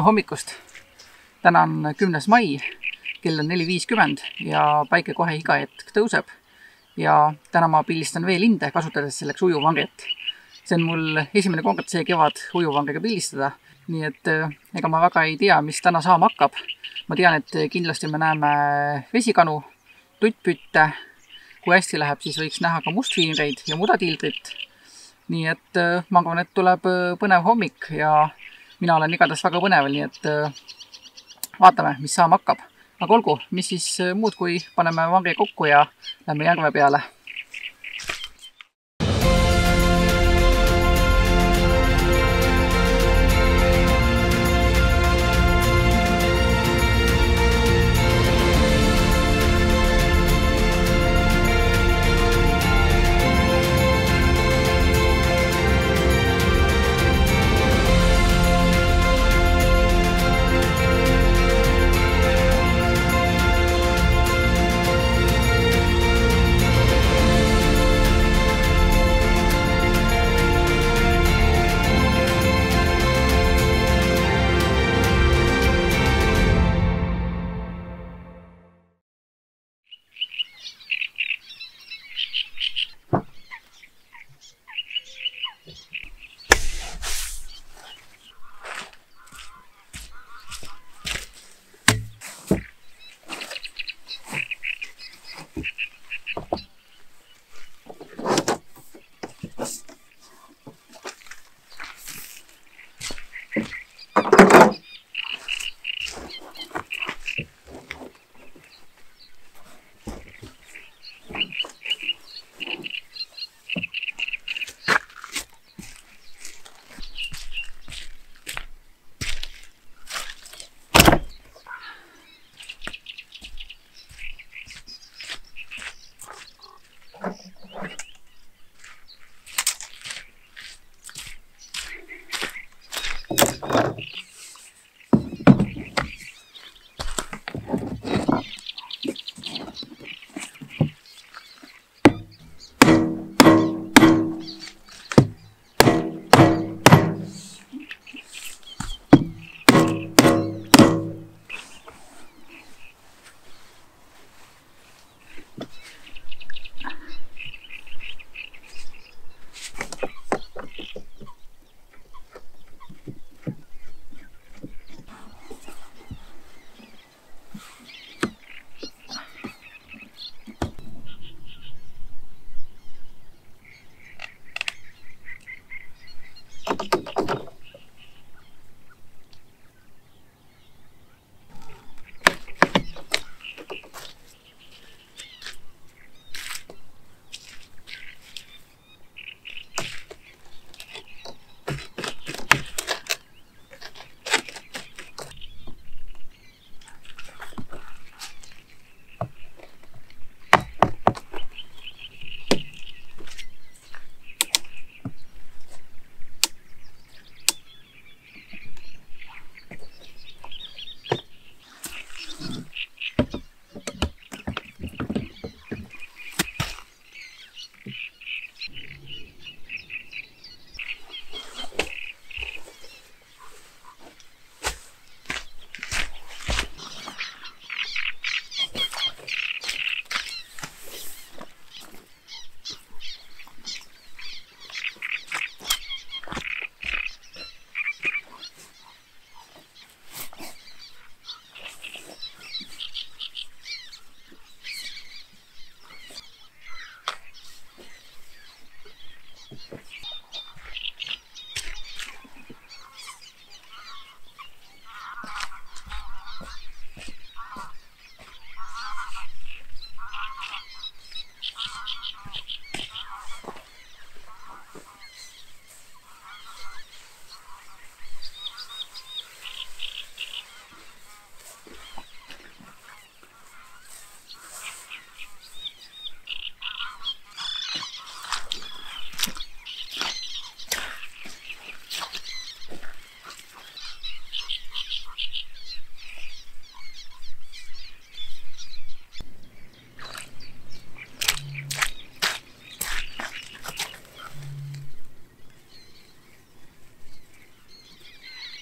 no hommikust. täna on kümnes mai, kell on neli viiskümmend ja päike kohe iga hetk tõuseb. ja täna ma pildistan veelinde, kasutades selleks ujuvvanget. see on mul esimene kord see kevad ujuvvangega pildistada, nii et äh, ega ma väga ei tea, mis täna saama hakkab. ma tean, et kindlasti me näeme vesikanu, tuttpütte. kui hästi läheb, siis võiks näha ka mustviinreid ja mudatiildrit nii et äh, ma arvan, et tuleb äh, põnev hommik ja mina olen igatahes väga põneval, nii et äh, vaatame, mis saama hakkab. aga olgu, mis siis muud, kui paneme vangi kokku ja lähme järve peale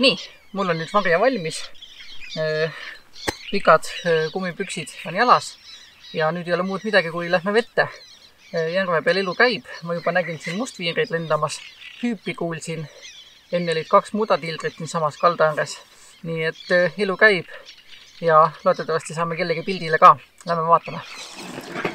nii, mul on nüüd vangija valmis. pikad kummipüksid on jalas ja nüüd ei ole muud midagi, kui lähme vette. järve peal elu käib, ma juba nägin siin mustviireid lendamas, hüüpi kuulsin. enne olid kaks mudatiildrit niisamas kalda ääres. nii et elu käib ja loodetavasti saame kellegi pildile ka. Lähme vaatame.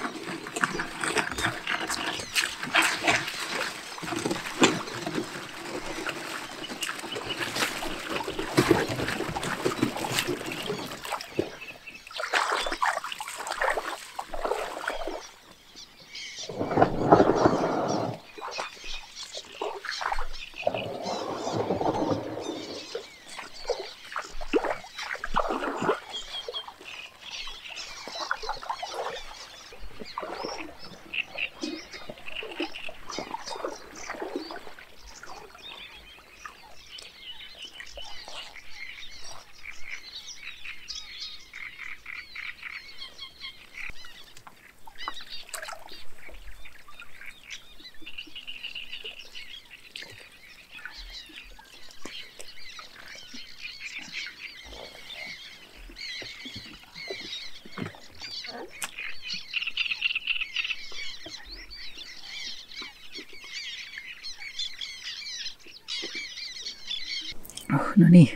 No nii,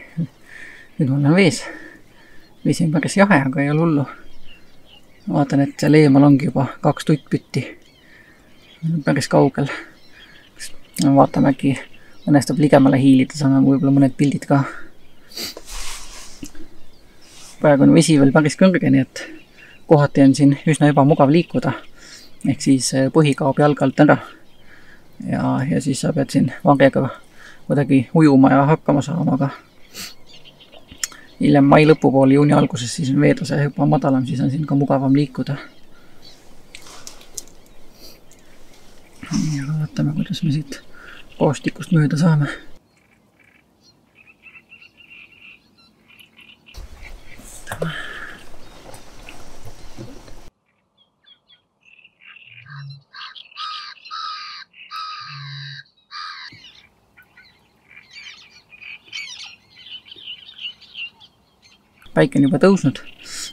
nüüd ma olen vees. vesi on päris jahe, aga ei ole hullu. vaatan, et seal eemal ongi juba kaks tuttpütti. päris kaugel. vaatame, äkki õnnestub ligemale hiilida, saame võib-olla mõned pildid ka. praegu on vesi veel päris kõrge, nii et kohati on siin üsna ebamugav liikuda. ehk siis põhi kaob jalge alt ära. ja, ja siis sa pead siin vangega kuidagi ujuma ja hakkama saama, aga hiljem mai lõpupoole, juuni alguses, siis on veetase juba madalam, siis on siin ka mugavam liikuda. ja vaatame, kuidas me siit koostikust mööda saame. Päike on juba tõusnud.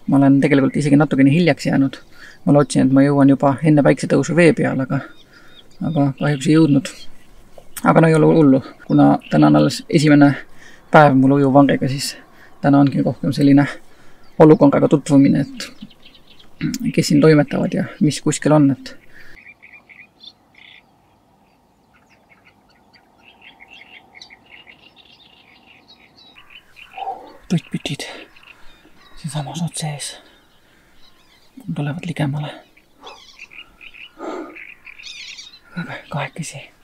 ma olen tegelikult isegi natukene hiljaks jäänud. ma lootsin, et ma jõuan juba enne päiksetõusu vee peale, aga, aga kahjuks ei jõudnud. aga no ei ole hullu, kuna täna on alles esimene päev mul ujuvangega, siis täna ongi rohkem selline olukorraga tutvumine, et kes siin toimetavad ja mis kuskil on, et tuttpütid siinsamas otse ees. tulevad ligemale. kahekesi.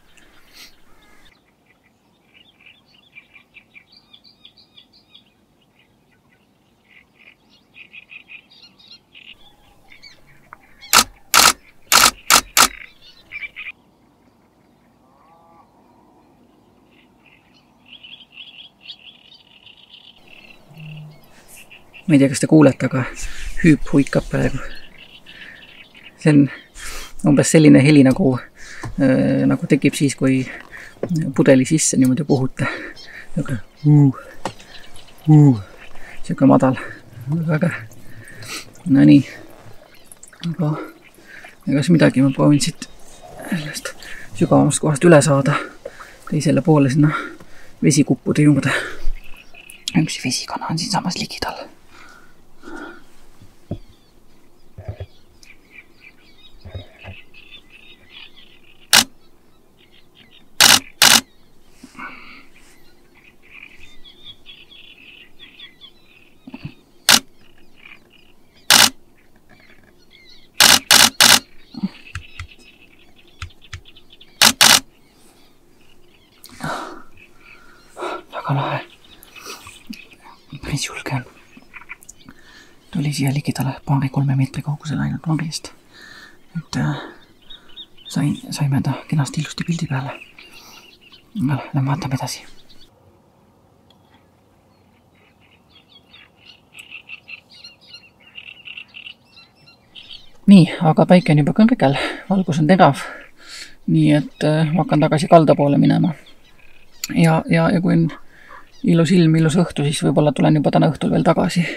Ma ei tea, kas te kuulete, aga hüüp huikab praegu. see on umbes selline heli nagu äh,, nagu tekib siis, kui pudeli sisse niimoodi puhuta. niisugune uh, uh, sihuke madal, väga äge. Nonii, aga egas midagi, ma proovin siit sellest sügavamast kohast üle saada teisele poole sinna vesikuppude juurde. üks vesikana on siinsamas ligidal väga lahe. päris julge on. Tuli siia ligidale paari-kolme meetri kaugusele ainult vangist. nüüd äh, sain, saime ta kenasti ilusti pildi peale. no lähme vaatame edasi. nii, aga päike on juba kõrgel, valgus on terav. nii et äh, ma hakkan tagasi kalda poole minema ja, ja, ja kui on ilus ilm, ilus õhtu, siis võib-olla tulen juba täna õhtul veel tagasi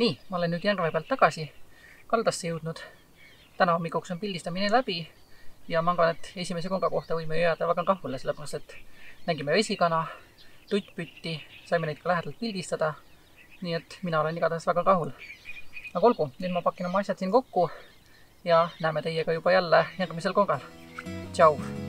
nii, ma olen nüüd järve pealt tagasi kaldasse jõudnud. täna hommikuks on pildistamine läbi ja ma arvan, et esimese konga kohta võime jääda väga kahvule, sellepärast et nägime vesikana, tuttpütti, saime neid ka lähedalt pildistada. nii et mina olen igatahes väga rahul. aga olgu, nüüd ma pakin oma asjad siin kokku ja näeme teiega juba jälle järgmisel kongal. tšau